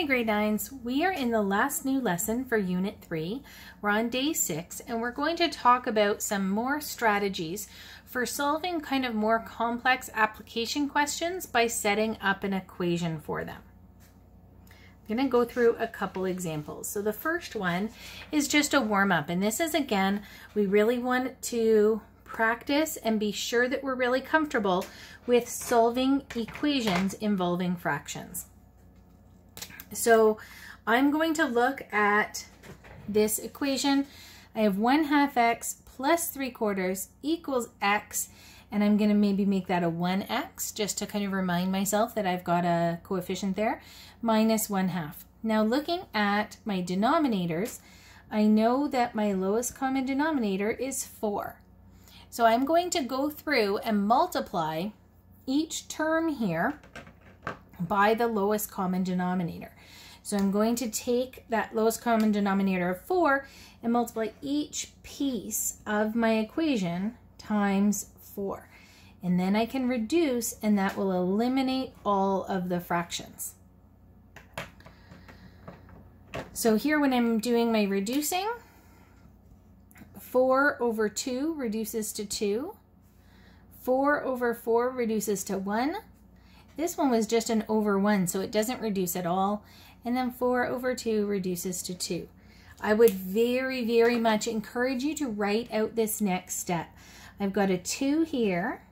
Hi grade 9s, we are in the last new lesson for unit 3. We're on day 6 and we're going to talk about some more strategies for solving kind of more complex application questions by setting up an equation for them. I'm going to go through a couple examples. So the first one is just a warm up and this is again, we really want to practice and be sure that we're really comfortable with solving equations involving fractions. So I'm going to look at this equation. I have 1 half x plus 3 quarters equals x, and I'm going to maybe make that a 1x just to kind of remind myself that I've got a coefficient there, minus 1 half. Now looking at my denominators, I know that my lowest common denominator is 4. So I'm going to go through and multiply each term here by the lowest common denominator. So I'm going to take that lowest common denominator of 4 and multiply each piece of my equation times 4. And then I can reduce and that will eliminate all of the fractions. So here when I'm doing my reducing, 4 over 2 reduces to 2. 4 over 4 reduces to 1. This one was just an over 1, so it doesn't reduce at all. And then 4 over 2 reduces to 2. I would very, very much encourage you to write out this next step. I've got a 2 here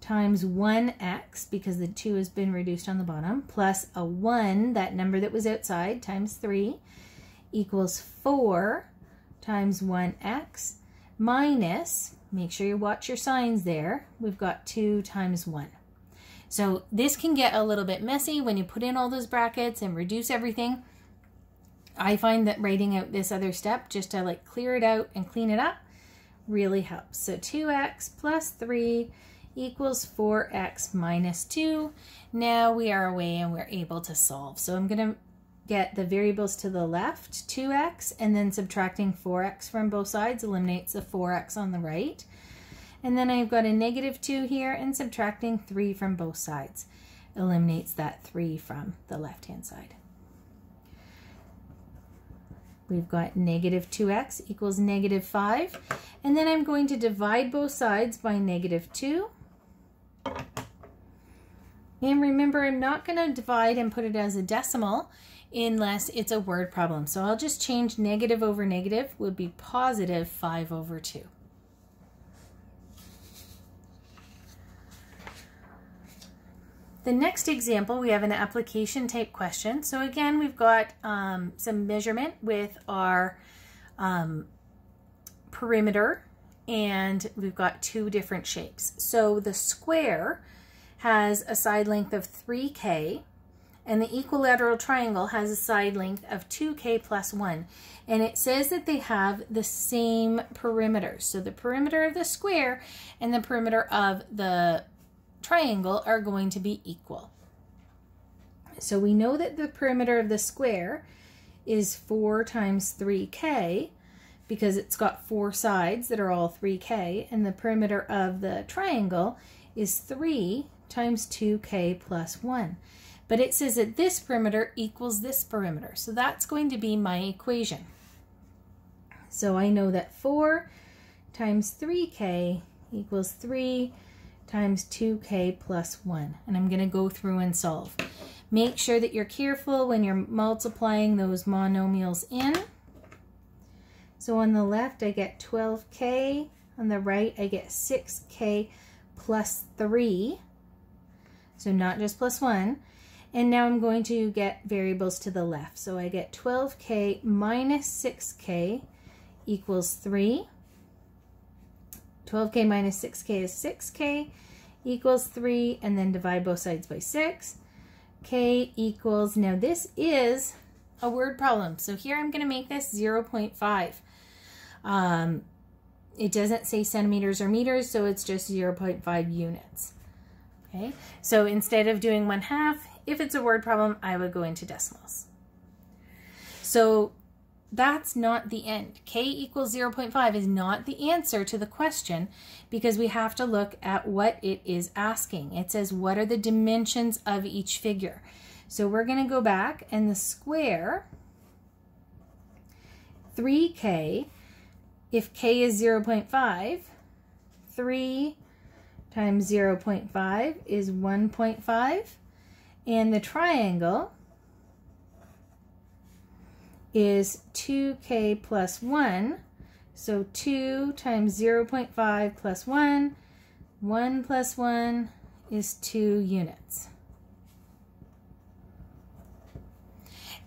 times 1x, because the 2 has been reduced on the bottom, plus a 1, that number that was outside, times 3, equals 4 times 1x, minus, make sure you watch your signs there, we've got 2 times 1. So this can get a little bit messy when you put in all those brackets and reduce everything. I find that writing out this other step just to like clear it out and clean it up really helps. So 2x plus 3 equals 4x minus 2. Now we are away and we're able to solve. So I'm going to get the variables to the left, 2x, and then subtracting 4x from both sides eliminates the 4x on the right. And then I've got a negative 2 here and subtracting 3 from both sides eliminates that 3 from the left-hand side. We've got negative 2x equals negative 5. And then I'm going to divide both sides by negative 2. And remember, I'm not going to divide and put it as a decimal unless it's a word problem. So I'll just change negative over negative would be positive 5 over 2. The next example, we have an application type question. So again, we've got um, some measurement with our um, perimeter and we've got two different shapes. So the square has a side length of 3K and the equilateral triangle has a side length of 2K plus 1. And it says that they have the same perimeter. So the perimeter of the square and the perimeter of the triangle are going to be equal. So we know that the perimeter of the square is 4 times 3k because it's got four sides that are all 3k and the perimeter of the triangle is 3 times 2k plus 1. But it says that this perimeter equals this perimeter. So that's going to be my equation. So I know that 4 times 3k equals 3 times 2k plus 1. And I'm going to go through and solve. Make sure that you're careful when you're multiplying those monomials in. So on the left, I get 12k. On the right, I get 6k plus 3. So not just plus 1. And now I'm going to get variables to the left. So I get 12k minus 6k equals 3. 12k minus 6k is 6k equals 3 and then divide both sides by 6. k equals, now this is a word problem. So here I'm going to make this 0 0.5. Um, it doesn't say centimeters or meters, so it's just 0 0.5 units. Okay, so instead of doing 1 half, if it's a word problem, I would go into decimals. So that's not the end. K equals 0.5 is not the answer to the question because we have to look at what it is asking. It says, what are the dimensions of each figure? So we're going to go back and the square, 3k, if k is 0 0.5, 3 times 0 0.5 is 1.5. And the triangle is 2k plus 1. So 2 times 0 0.5 plus 1, 1 plus 1 is 2 units.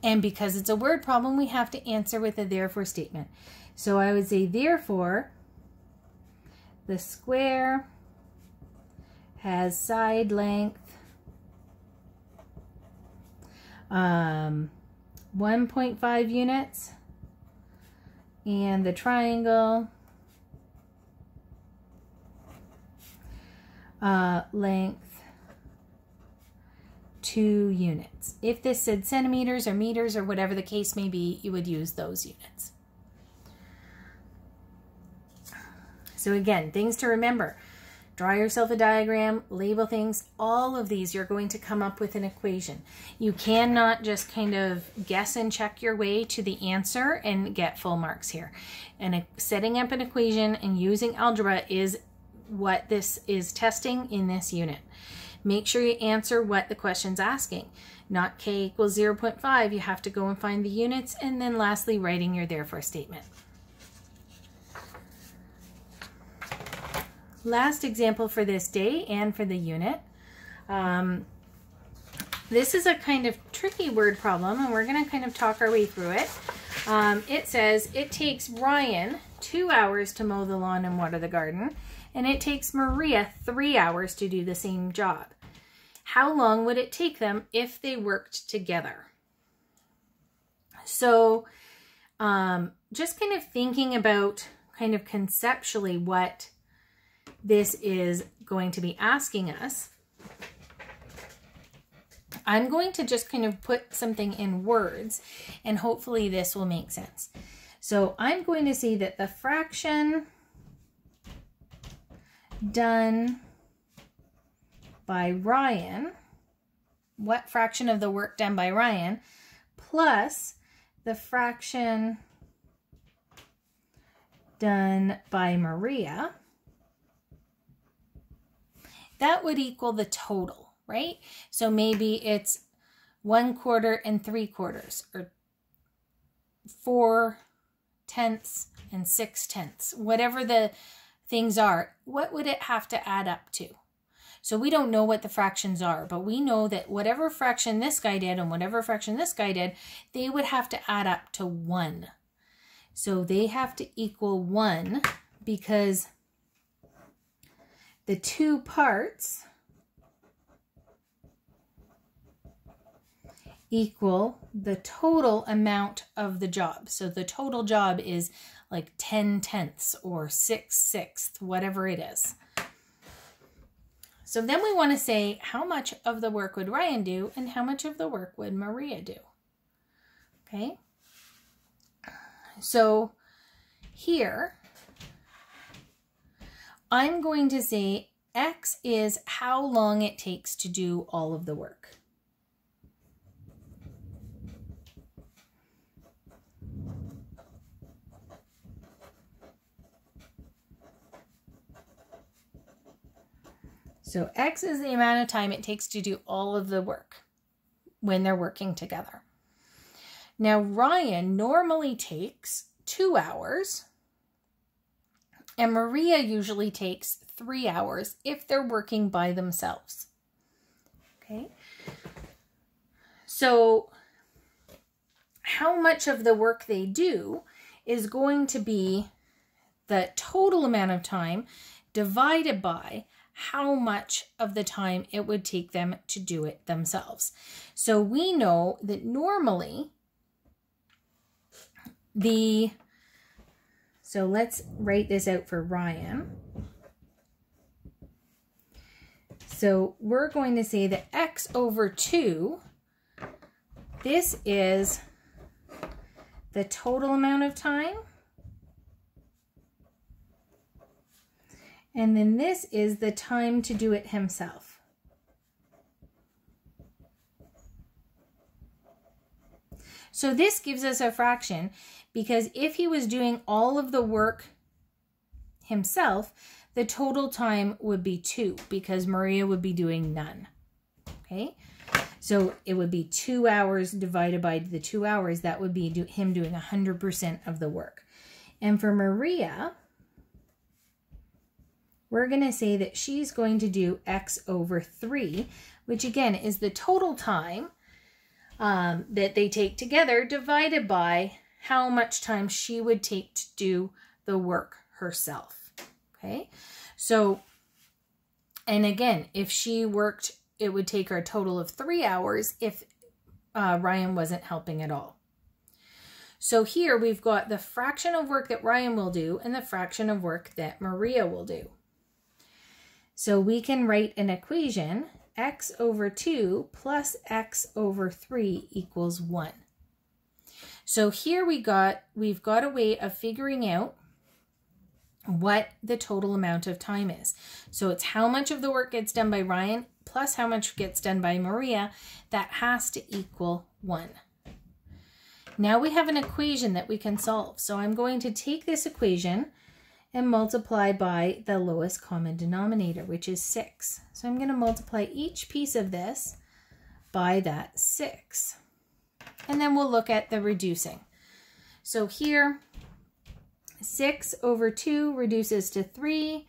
And because it's a word problem, we have to answer with a therefore statement. So I would say, therefore, the square has side length um, 1.5 units and the triangle uh, length 2 units. If this said centimeters or meters or whatever the case may be, you would use those units. So again, things to remember. Draw yourself a diagram, label things. All of these, you're going to come up with an equation. You cannot just kind of guess and check your way to the answer and get full marks here. And setting up an equation and using algebra is what this is testing in this unit. Make sure you answer what the question's asking. Not k equals 0.5, you have to go and find the units, and then lastly, writing your therefore statement. Last example for this day and for the unit. Um, this is a kind of tricky word problem, and we're going to kind of talk our way through it. Um, it says it takes Ryan two hours to mow the lawn and water the garden, and it takes Maria three hours to do the same job. How long would it take them if they worked together? So um, just kind of thinking about kind of conceptually what this is going to be asking us. I'm going to just kind of put something in words and hopefully this will make sense. So I'm going to say that the fraction done by Ryan, what fraction of the work done by Ryan, plus the fraction done by Maria, that would equal the total, right? So maybe it's one quarter and three quarters, or four tenths and six tenths, whatever the things are, what would it have to add up to? So we don't know what the fractions are, but we know that whatever fraction this guy did and whatever fraction this guy did, they would have to add up to 1. So they have to equal 1 because the two parts equal the total amount of the job. So the total job is like 10 tenths or 6 sixths, whatever it is. So then we want to say how much of the work would Ryan do and how much of the work would Maria do. Okay. So here, I'm going to say X is how long it takes to do all of the work. So X is the amount of time it takes to do all of the work when they're working together. Now, Ryan normally takes two hours, and Maria usually takes three hours if they're working by themselves. Okay. So, how much of the work they do is going to be the total amount of time divided by how much of the time it would take them to do it themselves. So we know that normally the, so let's write this out for Ryan. So we're going to say that x over 2, this is the total amount of time And then this is the time to do it himself. So this gives us a fraction because if he was doing all of the work himself, the total time would be two because Maria would be doing none. Okay, so it would be two hours divided by the two hours. That would be do, him doing 100% of the work. And for Maria, we're going to say that she's going to do x over 3, which again is the total time um, that they take together divided by how much time she would take to do the work herself. Okay, so, and again, if she worked, it would take her a total of three hours if uh, Ryan wasn't helping at all. So here we've got the fraction of work that Ryan will do and the fraction of work that Maria will do. So we can write an equation, x over 2 plus x over 3 equals 1. So here we got, we've got a way of figuring out what the total amount of time is. So it's how much of the work gets done by Ryan plus how much gets done by Maria. That has to equal 1. Now we have an equation that we can solve. So I'm going to take this equation and multiply by the lowest common denominator, which is 6. So I'm going to multiply each piece of this by that 6. And then we'll look at the reducing. So here, 6 over 2 reduces to 3.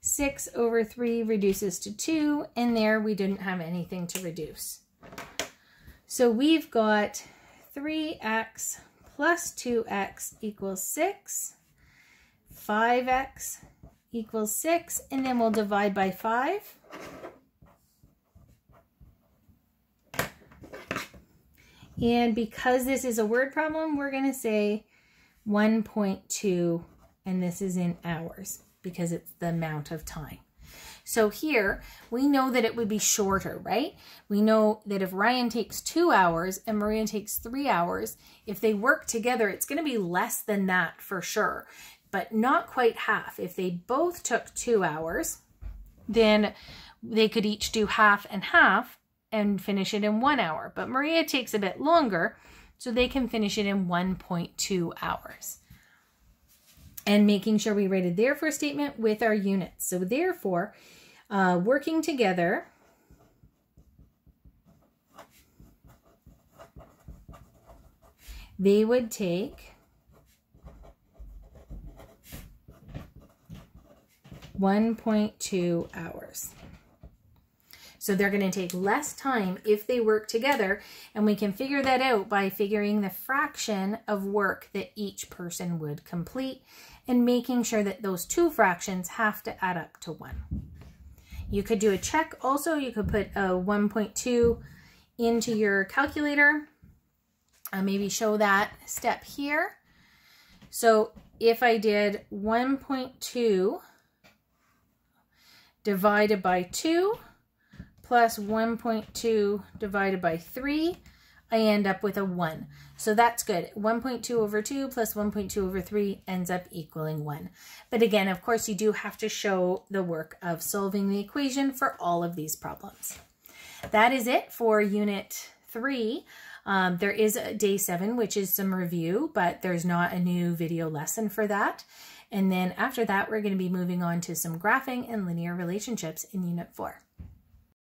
6 over 3 reduces to 2. And there we didn't have anything to reduce. So we've got 3x plus 2x equals 6. 5x equals 6, and then we'll divide by 5. And because this is a word problem, we're going to say 1.2, and this is in hours because it's the amount of time. So here, we know that it would be shorter, right? We know that if Ryan takes two hours and Maria takes three hours, if they work together, it's going to be less than that for sure but not quite half. If they both took two hours, then they could each do half and half and finish it in one hour. But Maria takes a bit longer, so they can finish it in 1.2 hours. And making sure we rated therefore statement with our units. So therefore, uh, working together, they would take 1.2 hours. So they're going to take less time if they work together. And we can figure that out by figuring the fraction of work that each person would complete and making sure that those two fractions have to add up to 1. You could do a check also. You could put a 1.2 into your calculator. Uh, maybe show that step here. So if I did 1.2 divided by 2 plus 1.2 divided by 3, I end up with a 1. So that's good. 1.2 over 2 plus 1.2 over 3 ends up equaling 1. But again, of course, you do have to show the work of solving the equation for all of these problems. That is it for Unit 3. Um, there is a day 7, which is some review, but there's not a new video lesson for that. And then after that, we're going to be moving on to some graphing and linear relationships in Unit 4.